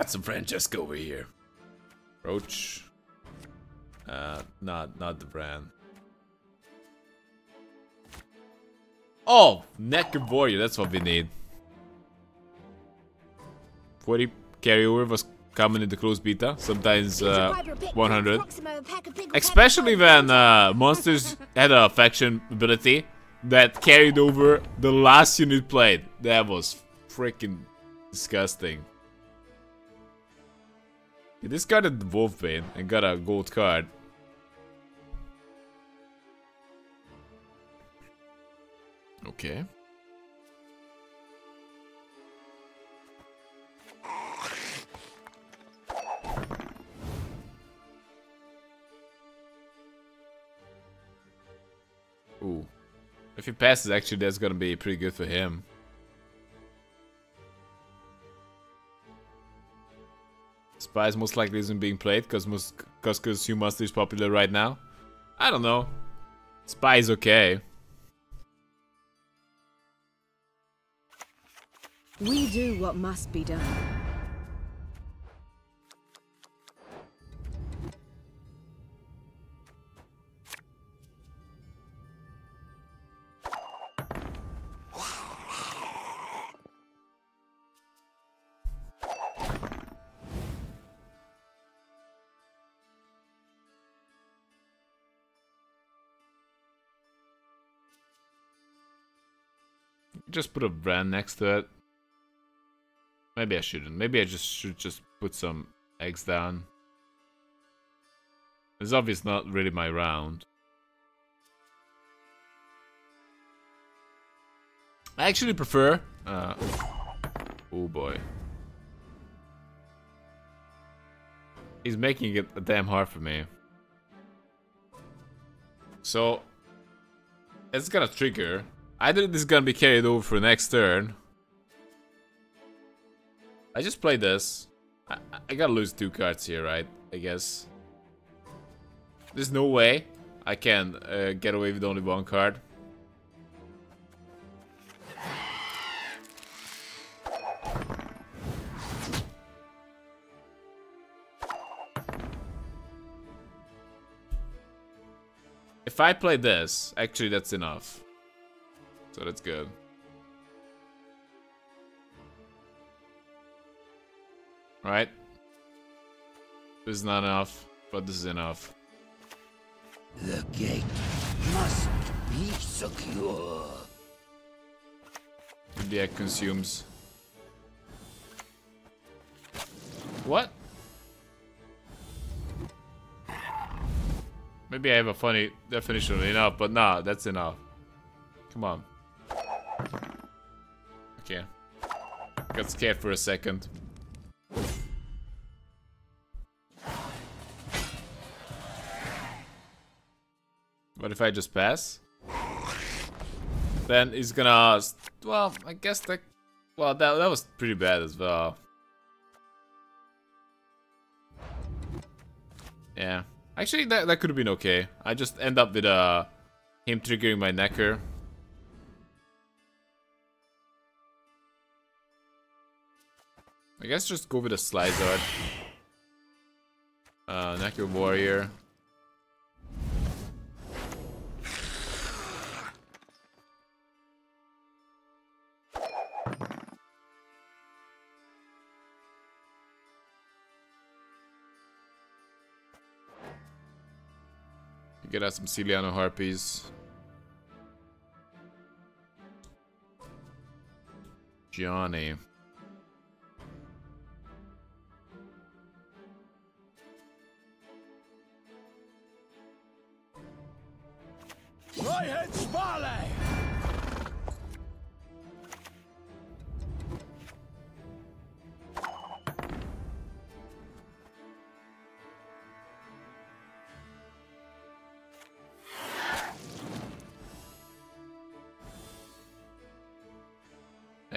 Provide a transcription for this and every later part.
Got some Francesco over here. Roach. Uh, not not the brand. Oh, neck and warrior. That's what we need. 40 carryover was common in the close beta. Sometimes uh, 100. Especially when uh, monsters had a faction ability that carried over the last unit played. That was freaking disgusting. He discarded the Wolfbane and got a gold card. Okay. Ooh. If he passes, actually, that's gonna be pretty good for him. Spies most likely isn't being played because because Consume Master is popular right now. I don't know. Spy is okay. We do what must be done. Just put a brand next to it. Maybe I shouldn't. Maybe I just should just put some eggs down. It's obviously not really my round. I actually prefer... Uh, oh boy. He's making it damn hard for me. So, it's gonna trigger. Either this is gonna be carried over for next turn, I just played this. I, I gotta lose two cards here, right? I guess. There's no way I can uh, get away with only one card. If I play this, actually that's enough. So that's good. Right? This is not enough, but this is enough. The gate must be secure. The egg consumes. What? Maybe I have a funny definition of enough, but nah, that's enough. Come on. Okay. Got scared for a second. What if I just pass? Then he's gonna... Well, I guess that... Well, that, that was pretty bad as well. Yeah. Actually, that, that could have been okay. I just end up with uh, him triggering my nekker. I guess just go with a Slyzard. Uh, Nekker Warrior. Get out some Celaeno Harpies. Johnny.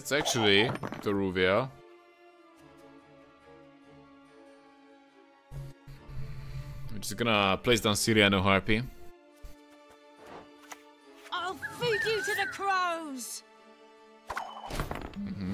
It's actually Daruvia. I'm just gonna place down Celaeno Harpy. I'll feed you to the crows! Mm -hmm.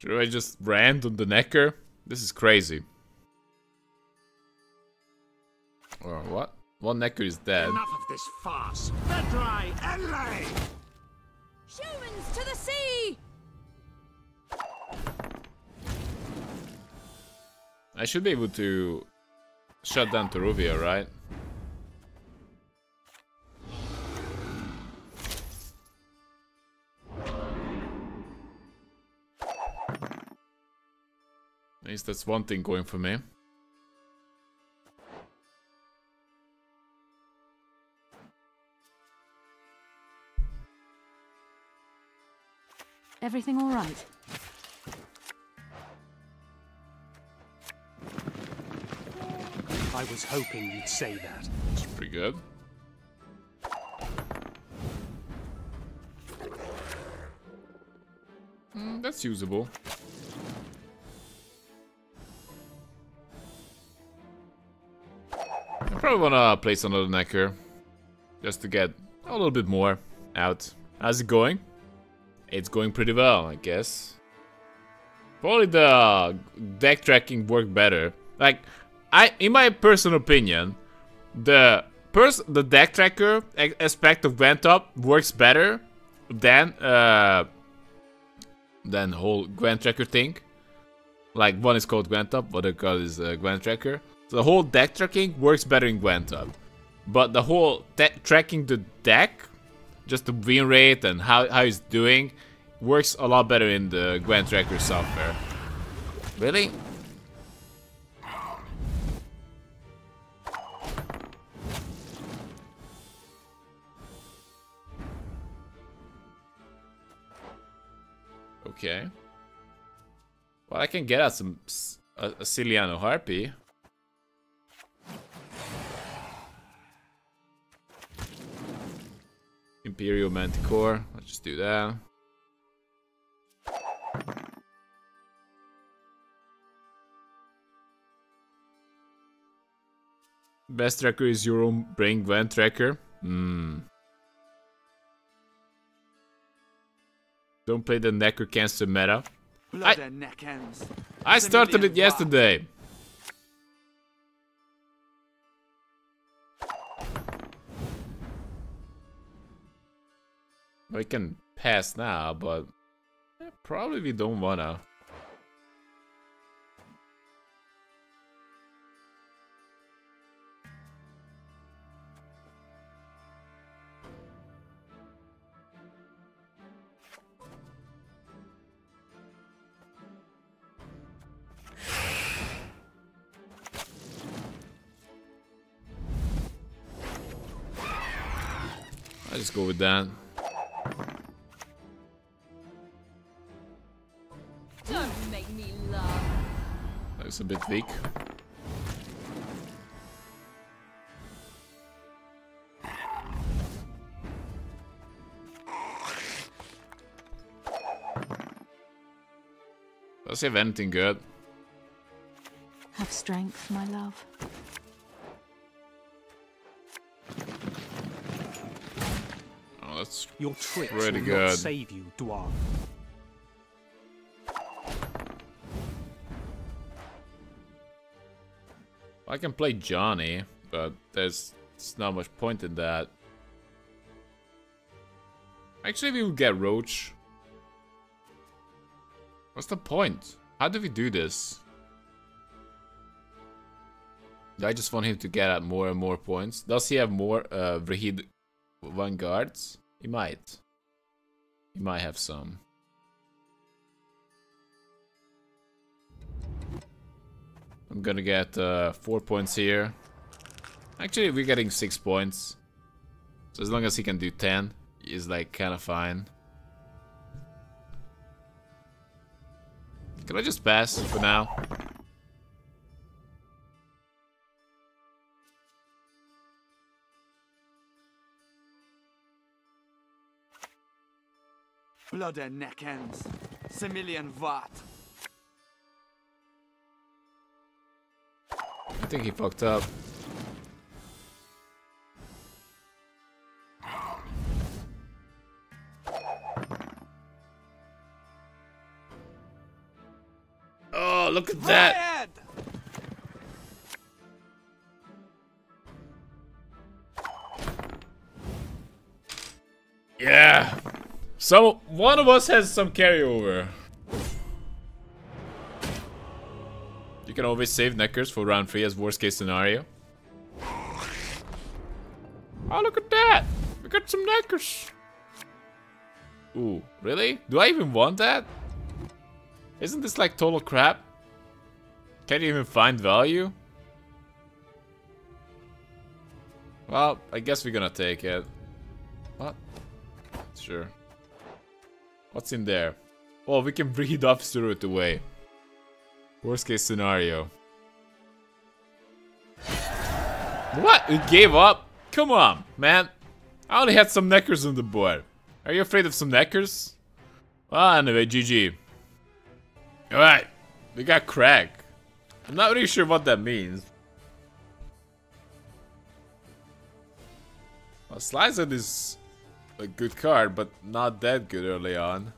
Should I just rant on the nekker? This is crazy. Or what? One nekker is dead. Enough of this farce. Vedrai Ellay! Humans to the sea! I should be able to shut down Toruviel, right? Least that's one thing going for me. Everything all right? I was hoping you'd say that. It's pretty good. Mm, that's usable. Probably wanna place another nekker. Just to get a little bit more out. How's it going? It's going pretty well, I guess. Probably the deck tracking worked better. Like, I, in my personal opinion, the pers the deck tracker aspect of Gwent works better than uh than whole Gwent tracker thing. Like one is called Gwent other called is uh, Gwent tracker. The whole deck tracking works better in Gwent but the whole tracking the deck, just the win rate and how how he's doing, works a lot better in the Gwent tracker software. Really? Okay. Well, I can get out some a, a Celaeno Harpy. Imperial Manticore. Let's just do that. Best tracker is your own brain Gwent tracker. Hmm. Don't play the Nekker Cancer meta. I, I started it yesterday. We can pass now, but eh, probably we don't wanna. I just go with that. A bit weak. Does he have anything good? Have strength, my love. Oh, that's Your tricks pretty will good. not save you, Dwarf. I can play Johnny, but there's, there's not much point in that. Actually, we will get Roach. What's the point? How do we do this? I just want him to get at more and more points. Does he have more uh, Vrihedd vanguards? He might. He might have some. I'm gonna get uh, 4 points here. Actually, we're getting 6 points. So as long as he can do 10, he's like kinda fine. Can I just pass for now? Blood and neck ends. Similian Vat. Think he fucked up. Oh, look at that. Yeah. So one of us has some carryover. You can always save Nekkers for round 3 as worst case scenario. Oh, look at that! We got some Nekkers! Ooh, really? Do I even want that? Isn't this like total crap? Can't even find value? Well, I guess we're gonna take it. What? Sure. What's in there? Well, we can breed Officer it away. Worst case scenario. What? It gave up? Come on, man. I only had some nekkers on the board. Are you afraid of some nekkers? Well, ah, anyway, GG. Alright, we got crack. I'm not really sure what that means. Well, Slicer is a good card, but not that good early on.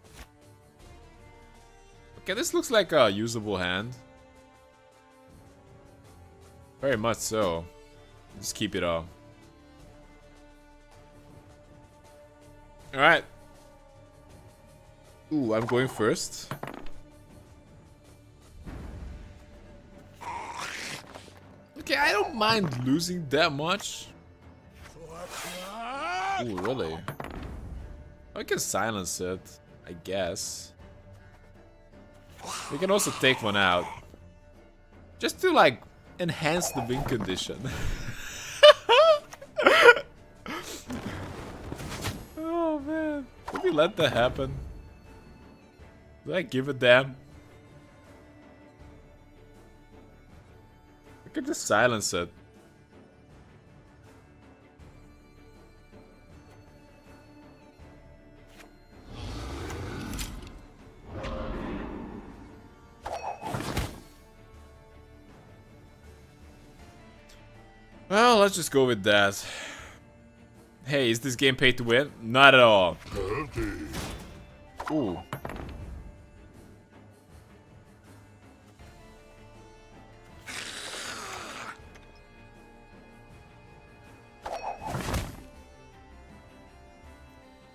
Okay, this looks like a usable hand. Very much so. Just keep it all. Alright. Ooh, I'm going first. Okay, I don't mind losing that much. Ooh, really? I can silence it, I guess. We can also take one out. Just to like enhance the win condition. oh man. Did we let that happen? Did I give a damn? I could just silence it. Well, let's just go with that. Hey, is this game paid to win? Not at all. Ooh.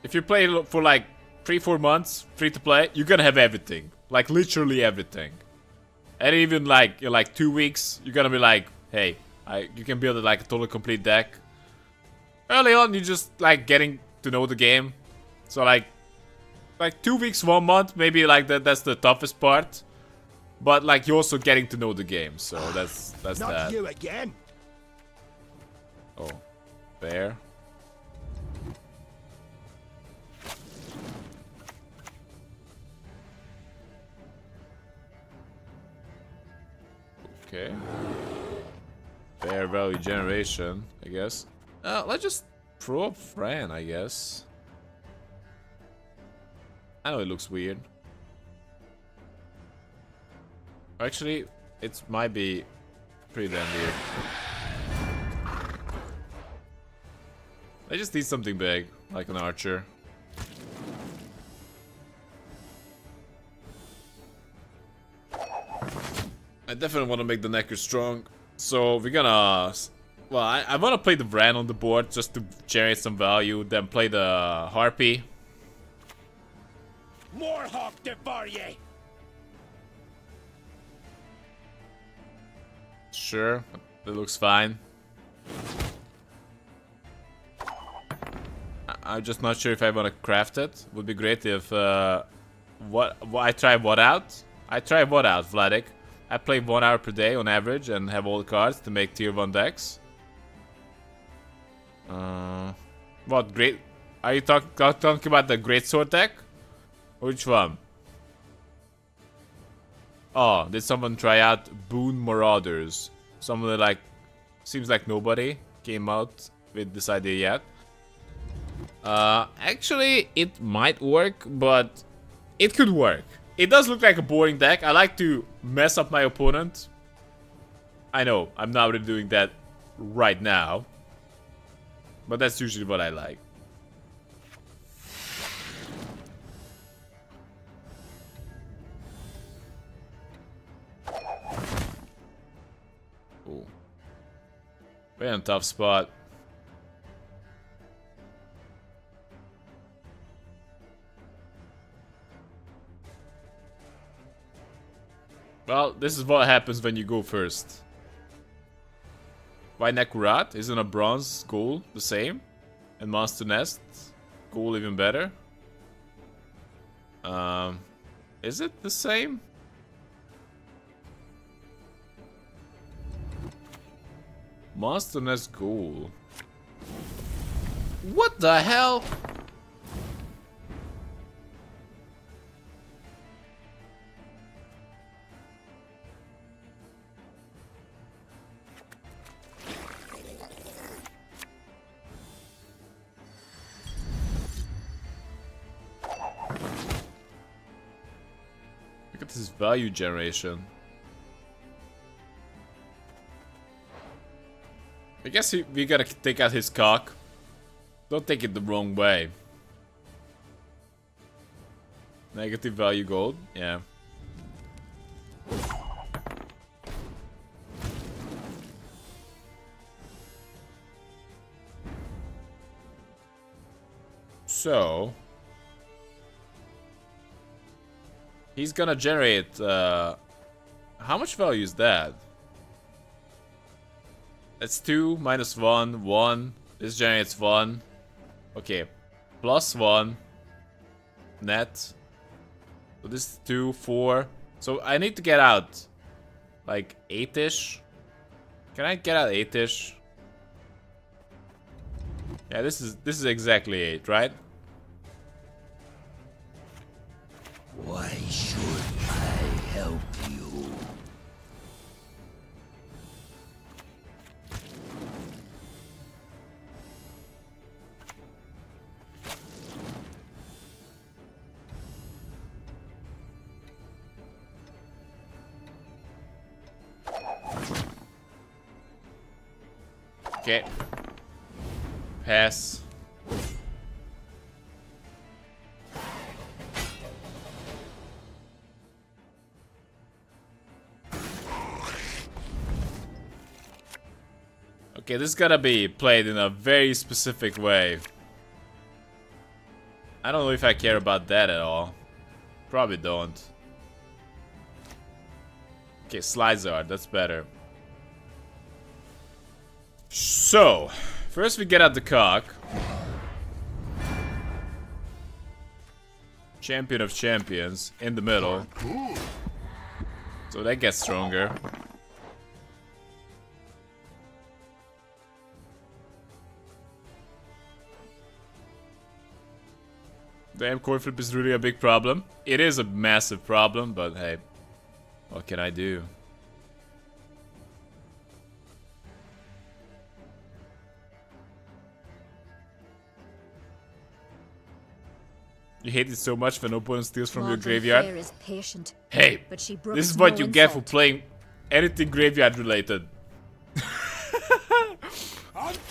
If you play for like 3-4 months, free to play, you're gonna have everything. Like literally everything. And even like, in like 2 weeks, you're gonna be like, hey, I, you can build like a totally complete deck. Early on, you're just like getting to know the game. So like, like two weeks, one month, maybe like that. That's the toughest part. But like you're also getting to know the game, so that's that's Not that. you again. Oh, bear. Okay. Bear value generation, I guess. Uh, let's just throw up Vran, I guess. I know it looks weird. Actually, it might be pretty damn weird. I just need something big, like an archer. I definitely want to make the Nekker strong. So we're gonna... Well, I, I want to play the Vran on the board just to generate some value, then play the Harpy. More hawk Morhawk Devarye. Sure, that looks fine. I'm just not sure if I want to craft it. Would be great if uh, what, what I try what out. I try what out, Vladik. I play one hour per day on average and have all the cards to make tier one decks. Uh, what great? Are you talk, talking about the great sword deck? Which one? Oh, did someone try out Boon Marauders? Someone like seems like nobody came out with this idea yet. Uh, actually, it might work, but it could work. It does look like a boring deck. I like to mess up my opponent. I know, I'm not really doing that right now. But that's usually what I like. We're in a tough spot. Well, this is what happens when you go first. Why Nekurat? Isn't a bronze goal the same? And Monster Nest goal even better? Um, is it the same? Monster Nest goal. What the hell? This value generation. I guess he, we gotta take out his cock. Don't take it the wrong way. Negative value gold, yeah. So... He's gonna generate, uh... How much value is that? That's 2, minus 1, 1. This generates 1. Okay. Plus 1. Net. So this is 2, 4. So I need to get out. Like 8-ish. Can I get out 8-ish? Yeah, this is this is exactly 8, right? Why should I help you? Okay. Pass. Okay, this gotta be played in a very specific way. I don't know if I care about that at all. Probably don't. Okay, slides are, that's better. So, first we get out the cock. Champion of champions in the middle. So that gets stronger. Damn, coin flip is really a big problem. It is a massive problem, but hey, what can I do? You hate it so much when opponent steals from your graveyard. Fair is patient, Hey, but she brooks this is what no you get for playing anything graveyard related.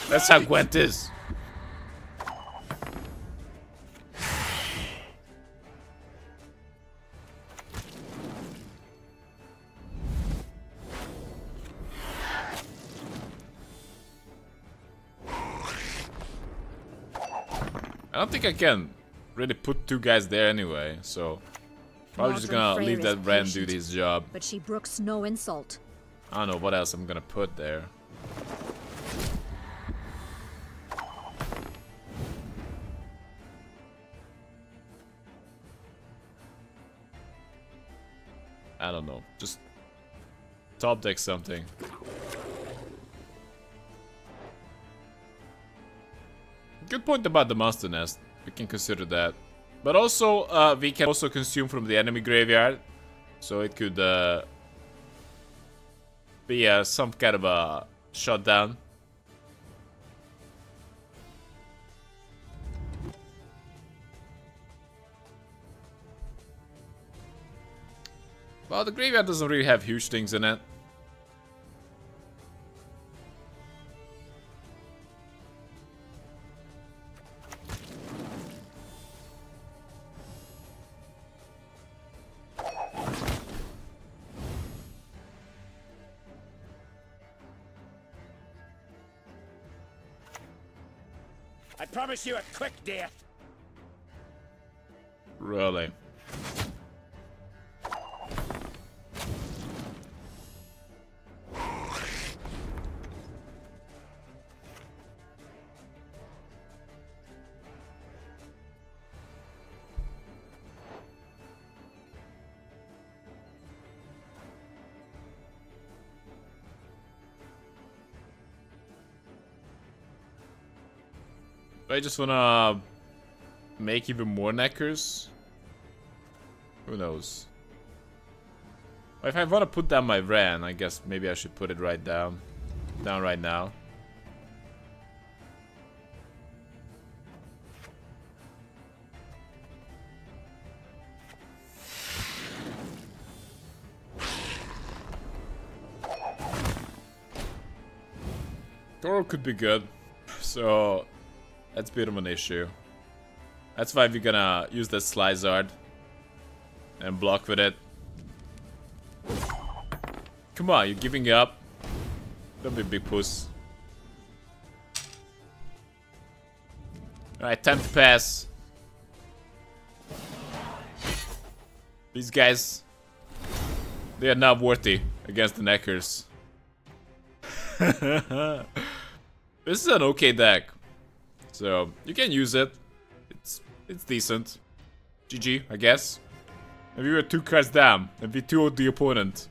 That's how Gwent is. I don't think I can really put two guys there anyway, so probably just gonna leave that Ren do his job. But she brooks no insult. I don't know what else I'm gonna put there. I don't know. Just top deck something. Good point about the monster nest. We can consider that. But also, uh, we can also consume from the enemy graveyard. So it could uh, be uh, some kind of a shutdown. Well, the graveyard doesn't really have huge things in it. I promise you a quick death. Really. I just wanna make even more nekkers. Who knows? If I wanna put down my Ren, I guess maybe I should put it right down. Down right now. Toro could be good. So that's a bit of an issue. That's why we're gonna use the Slyzard and block with it. Come on, you're giving up. Don't be a big puss. Alright, time to pass. These guys, they are not worthy against the Nekkers. this is an okay deck. So, you can use it. It's it's decent. GG, I guess. And we were two cards down, and we 2 the opponent.